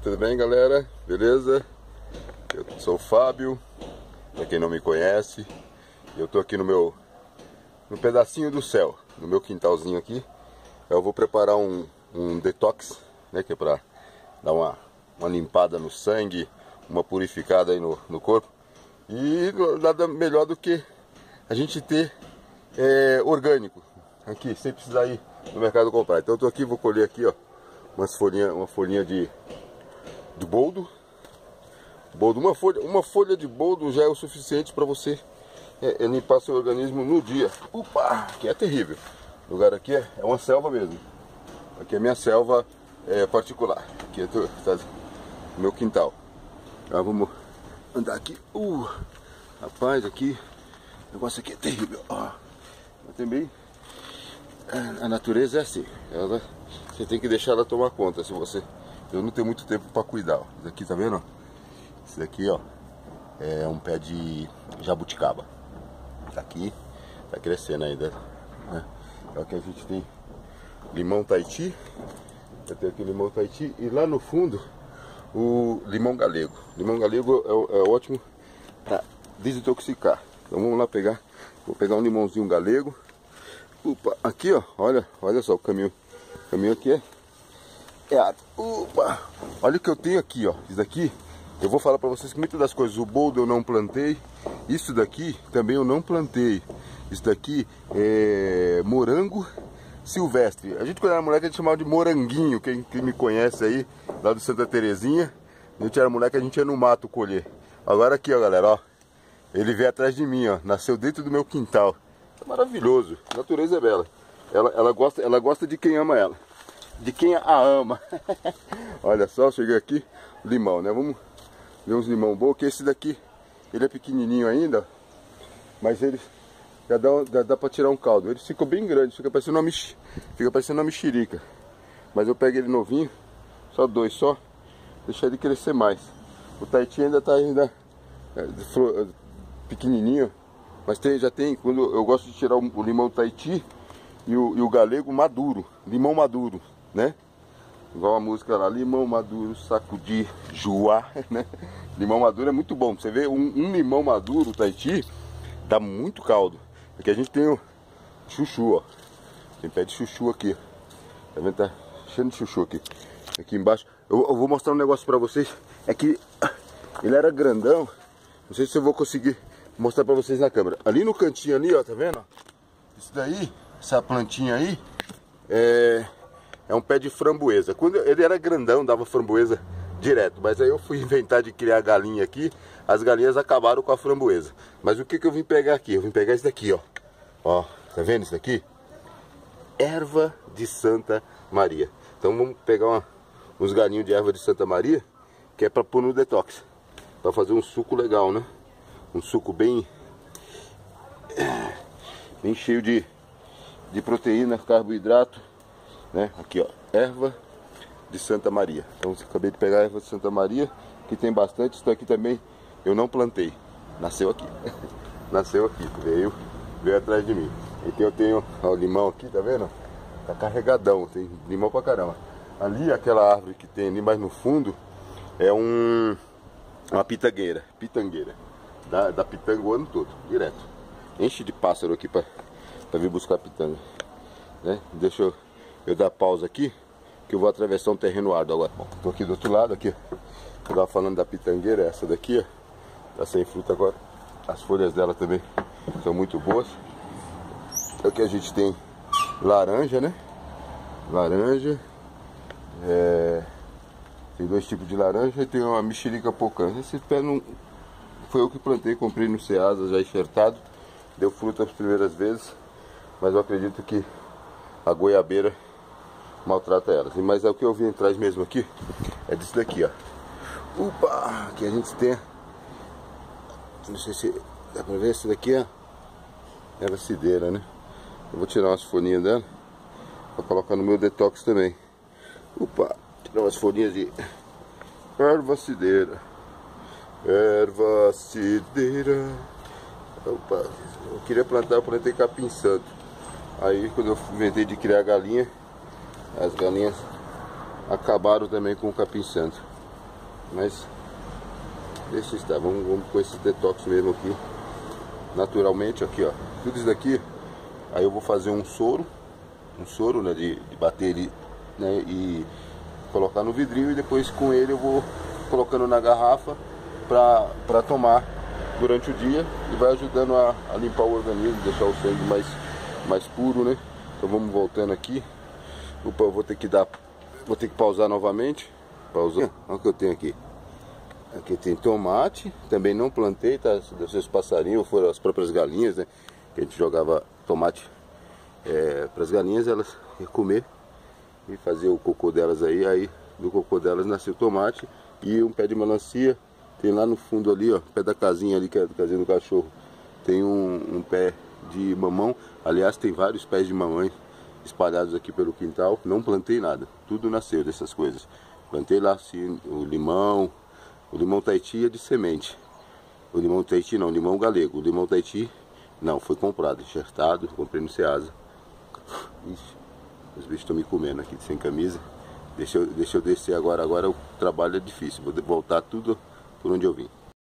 Tudo bem galera? Beleza? Eu sou o Fábio, pra quem não me conhece Eu tô aqui no meu no pedacinho do céu, no meu quintalzinho aqui Eu vou preparar um, um detox, né, que é pra dar uma, uma limpada no sangue Uma purificada aí no, no corpo E nada melhor do que a gente ter é, orgânico Aqui, sem precisar ir no mercado comprar Então eu tô aqui, vou colher aqui, ó umas folhinha, uma folhinha de, de boldo. boldo. Uma, folha, uma folha de boldo já é o suficiente para você é, é limpar seu organismo no dia. Opa, que é terrível. O lugar aqui é, é uma selva mesmo. Aqui é minha selva é, particular. Aqui é tá, meu quintal. Já vamos andar aqui. Uh, rapaz, aqui. O negócio aqui é terrível. Ó. Mas também a natureza é assim. Ela você tem que deixar ela tomar conta. Se você, eu não tenho muito tempo para cuidar. Isso daqui tá vendo? Isso daqui, ó, é um pé de jabuticaba. Tá aqui, tá crescendo ainda. Né? É o que a gente tem limão Tahiti. Eu tenho aqui limão Tahiti e lá no fundo o limão galego. Limão galego é, é ótimo para desintoxicar. Então vamos lá pegar. Vou pegar um limãozinho galego. Opa, aqui ó, olha, olha só o caminho o caminho aqui é, é Opa! Olha o que eu tenho aqui, ó. Isso daqui, eu vou falar para vocês que muitas das coisas, o boldo eu não plantei. Isso daqui também eu não plantei. Isso daqui é morango silvestre. A gente quando era moleque a gente chamava de moranguinho, quem, quem me conhece aí, lá do Santa Terezinha. A gente era moleque, a gente ia no mato colher. Agora aqui, ó, galera, ó. Ele veio atrás de mim, ó. Nasceu dentro do meu quintal. Maravilhoso. A natureza é bela. Ela, ela, gosta, ela gosta de quem ama ela. De quem a ama. Olha só, cheguei aqui, limão, né? Vamos ver uns limão bom, que esse daqui, ele é pequenininho ainda, mas ele já dá, já dá pra tirar um caldo. Ele ficou bem grande, fica parecendo uma, fica parecendo uma mexerica. Mas eu pego ele novinho, só dois só, deixar ele crescer mais. O Tahiti ainda tá ainda é, pequenininho, mas tem, já tem, quando eu gosto de tirar o, o limão Tahiti, e o, e o galego maduro, limão maduro, né? Igual a música lá, limão maduro, saco de joá, né? Limão maduro é muito bom. Você vê, um, um limão maduro, Tahiti, dá muito caldo. Aqui a gente tem o chuchu, ó. Tem pé de chuchu aqui. Tá vendo? Tá cheio de chuchu aqui. Aqui embaixo. Eu, eu vou mostrar um negócio pra vocês. É que ele era grandão. Não sei se eu vou conseguir mostrar pra vocês na câmera. Ali no cantinho ali, ó, tá vendo? Isso daí essa plantinha aí é, é um pé de framboesa. Quando ele era grandão, dava framboesa direto. Mas aí eu fui inventar de criar galinha aqui, as galinhas acabaram com a framboesa. Mas o que, que eu vim pegar aqui? Eu vim pegar isso daqui, ó. Ó, tá vendo isso daqui? Erva de Santa Maria. Então vamos pegar uma, uns galinhos de erva de Santa Maria, que é para pôr no detox. Para fazer um suco legal, né? Um suco bem... Bem cheio de, de proteína, carboidrato, né? Aqui ó, erva de Santa Maria. Então acabei de pegar a erva de Santa Maria, que tem bastante. Isso aqui também eu não plantei, nasceu aqui. nasceu aqui, veio, veio atrás de mim. Então eu tenho ó, o limão aqui, tá vendo? Tá carregadão, tem limão pra caramba. Ali aquela árvore que tem ali mais no fundo é um uma pitangueira, pitangueira. Da, da pitanga o ano todo, direto. Enche de pássaro aqui pra para vir buscar pitanga. Né? Deixa eu, eu dar pausa aqui, que eu vou atravessar um terreno árduo agora. Bom, tô aqui do outro lado, aqui. Eu tava falando da pitangueira, essa daqui, ó. Tá sem fruta agora. As folhas dela também são muito boas. Aqui a gente tem laranja, né? Laranja. É... Tem dois tipos de laranja e tem uma mexerica pocã. Esse pé não... Foi eu que plantei, comprei no Ceasa já enxertado. Deu fruta as primeiras vezes. Mas eu acredito que a goiabeira maltrata elas. Mas é o que eu vi atrás mesmo aqui. É disso daqui, ó. Opa! Aqui a gente tem. Não sei se dá pra ver. Esse daqui é a cideira, né? Eu vou tirar umas folhinhas dela. Pra colocar no meu detox também. Opa! Tirar umas folhinhas de erva cideira. Erva cideira. Opa! Eu queria plantar, eu plantei capim santo. Aí quando eu inventei de criar galinha, as galinhas acabaram também com o capim santo. Mas deixa estar, vamos, vamos com esse detox mesmo aqui. Naturalmente, aqui ó. Tudo isso daqui, aí eu vou fazer um soro, um soro né, de, de bater ele né, e colocar no vidrinho e depois com ele eu vou colocando na garrafa para tomar durante o dia e vai ajudando a, a, limpar o organismo, deixar o sangue mais, mais puro, né? Então vamos voltando aqui. Opa, eu vou ter que dar, vou ter que pausar novamente. Pausar. Olha o que eu tenho aqui. Aqui tem tomate, também não plantei, tá? Deve ser os passarinhos, foram as próprias galinhas, né? Que a gente jogava tomate é, para as galinhas, elas comer e fazer o cocô delas aí. Aí do cocô delas nasceu tomate e um pé de melancia tem lá no fundo ali, ó, pé da casinha ali, que é a casinha do cachorro. Tem um, um pé de mamão. Aliás, tem vários pés de mamãe espalhados aqui pelo quintal. Não plantei nada. Tudo nasceu dessas coisas. Plantei lá assim, o limão. O limão Tahiti é de semente. O limão Tahiti não, limão galego. O limão Tahiti não, foi comprado, enxertado. Comprei no Ceasa. Ixi, os bichos estão me comendo aqui sem camisa. Deixa eu, deixa eu descer agora. Agora o trabalho é difícil. Vou voltar tudo por onde eu vim.